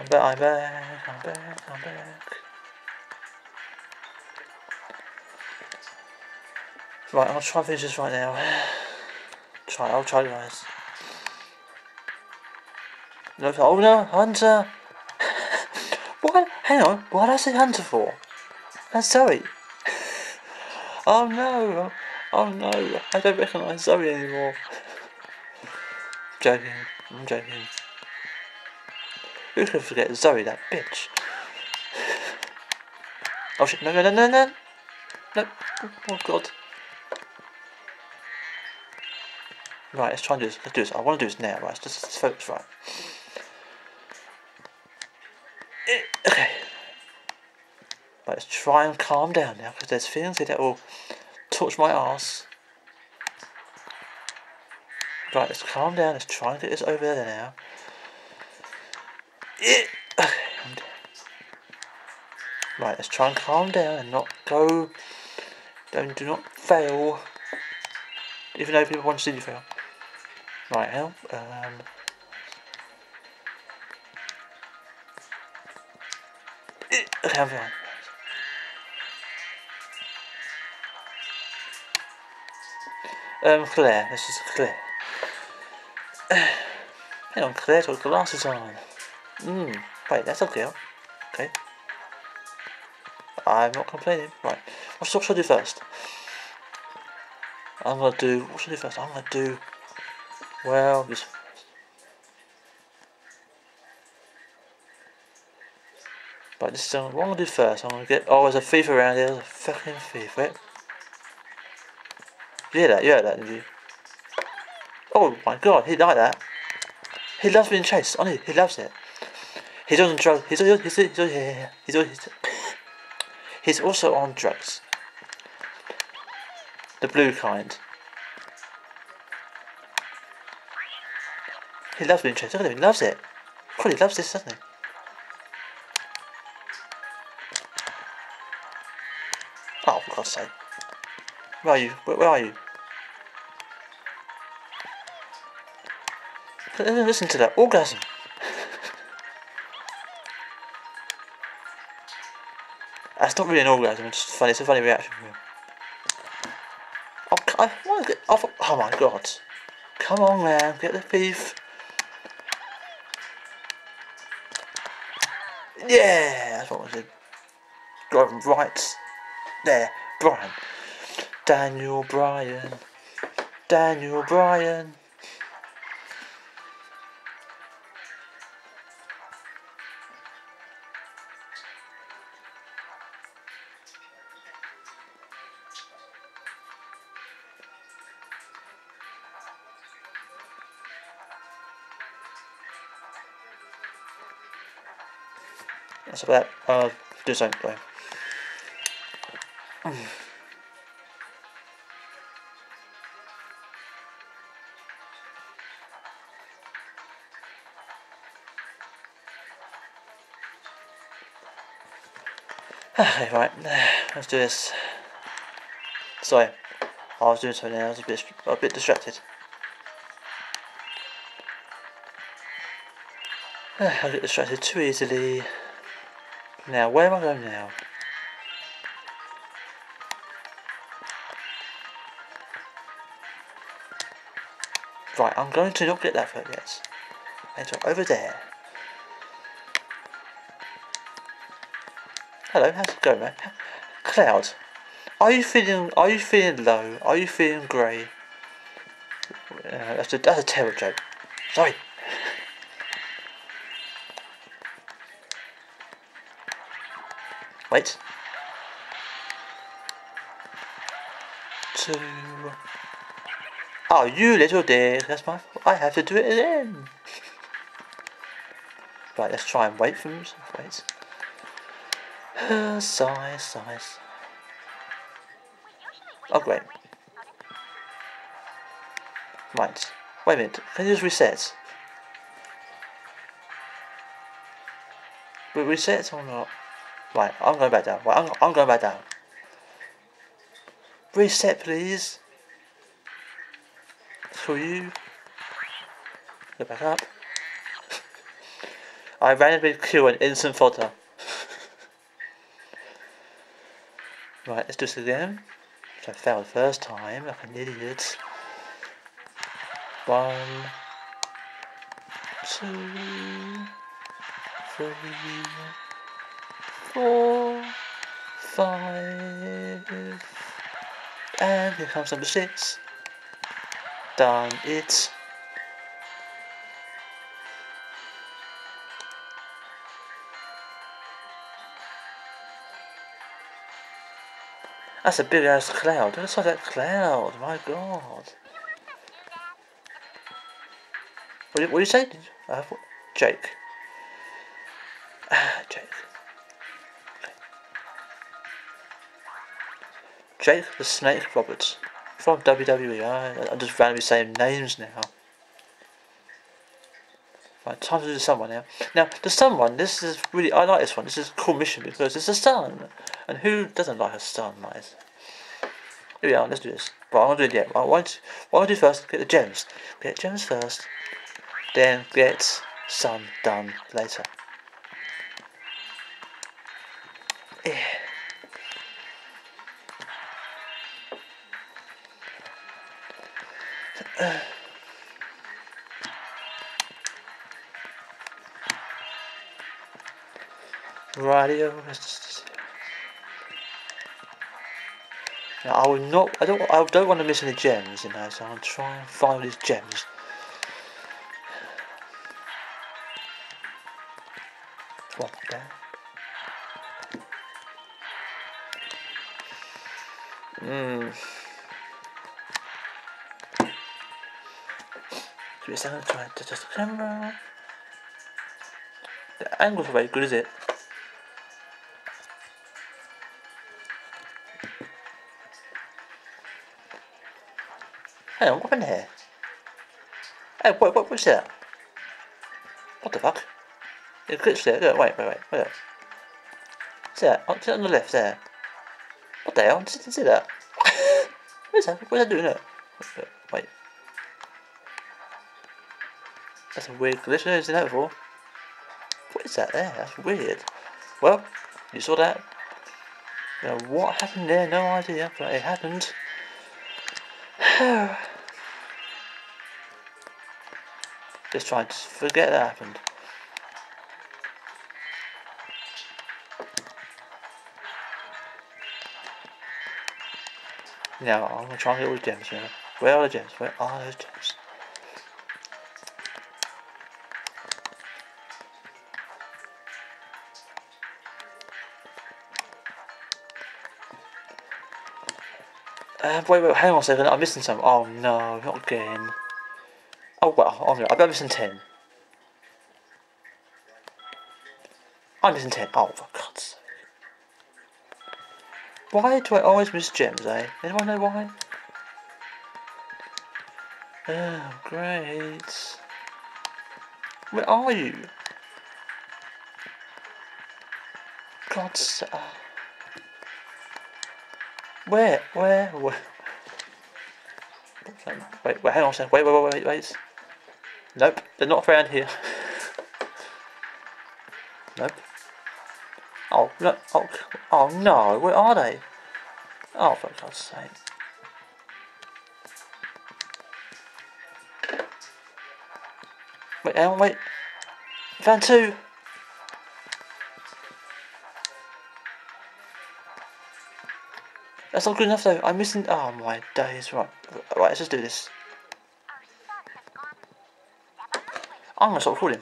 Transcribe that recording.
I'm back, I'm back, I'm back, I'm back. Right, I'll try this right now. Try, I'll try guys. No, oh no, Hunter! what? Hang on, what did I say Hunter for? That's Zoe. oh no, oh no, I don't recognise Zoe anymore. joking, I'm joking. Who could forget Zoe, that bitch? Oh shit, no, no, no, no, no! No, oh god. Right, let's try and do this. Let's do this. I want to do this now, right? Let's just let's focus, right? Okay. Right, let's try and calm down now, because there's things here that will touch my ass. Right, let's calm down. Let's try and get this over there now. Right, let's try and calm down and not go. Don't do not fail. Even though people want to see you fail. Right, help. Um, okay, I'm fine. Um, Claire. This is Claire. hang on, Claire's got glasses on. Hmm. Wait, that's okay. Okay. I'm not complaining. Right. What should I do first? I'm gonna do. What should I do first? I'm gonna do well, just But this is what I'm gonna do first. I'm gonna get oh there's a thief around here, there's a fucking thief, right? You hear that? You heard that, did you? Oh my god, he like that. He loves being chased, honestly, he loves it. He's on drugs he's he's he's he's, he's, he's, also on drugs. The blue kind. He loves being. He loves it. He loves this, doesn't he? Oh, for God's sake. Where are you? Where, where are you? Listen to that orgasm. That's not really an orgasm, it's just funny, it's a funny reaction from him. Oh, I. Oh my god. Come on, man, get the thief. Yeah, that's what I said. Driving right there, Brian. Daniel Bryan. Daniel Bryan. That's about I'll do something right, let's do this. Sorry, I was doing something else, I was a bit, a bit distracted. I get distracted too easily. Now, where am I going now? Right, I'm going to not get that foot yet. Enter over there. Hello, how's it going, man? Cloud, are you feeling? Are you feeling low? Are you feeling grey? Uh, that's a that's a terrible joke. Sorry. Wait. Two. Oh, you little dick. That's my. I have to do it again. Right, let's try and wait for him. Wait. Uh, sigh, sigh. Oh, great. Right. Wait a minute. Can you just reset? Will reset or not? Right, I'm going back down. Right, I'm, I'm going back down. Reset, please. For you. Go back up. I randomly kill an innocent fodder. right, let's do this again. I failed the first time, like an idiot. One, two, three, four, five, and here comes number six. Done it. That's a big ass cloud. Look at that cloud. My god. What did, you say? Uh, Jake. Ah, Jake. Jake the Snake Roberts from WWE. I, I'm just randomly saying names now. Right, time to do someone now. Now, the someone, this is really, I like this one. This is a cool mission because it's a sun. And who doesn't like a sun, mate? Here we are, let's do this. Right, I'm going to do it yet. Right, what I want to do first, get the gems. Get gems first, then get sun done later. Yeah. Radio. Now, I will not. I don't. I don't want to miss any gems, you know. So I'm trying to find these gems. What? on. Mmm. 13, 20 September. The angles are very good, is it? Hang on, what happened here? Hey, what, what, what's that? What the fuck? It glitched there, wait, wait, wait, wait. See that? Oh, on, see on the left there? What the hell? I didn't see that. what's that? What's that doing there? That's a weird glitch. Never seen that before. What is that there? That's weird. Well, you saw that. What happened there? No idea, but it happened. Just try to forget that happened. Now I'm gonna try and get all the gems here. Where are the gems? Where are those gems? Uh, wait, wait, hang on a second. I'm missing some. Oh no, not again. Oh well, oh, no, I'm missing ten. I'm missing ten. Oh, for God's sake. Why do I always miss gems, eh? Anyone know why? Oh, great. Where are you? God's sake. Where? Where? Where? Wait, wait, hang on a second. Wait, wait, wait, wait, wait. Nope, they're not around here. nope. Oh, no, oh, oh no, where are they? Oh, for God's sake. Wait, hang on, wait. Found two. That's not good enough though. I'm missing. Oh my days. Right. Right, let's just do this. I'm gonna stop recording.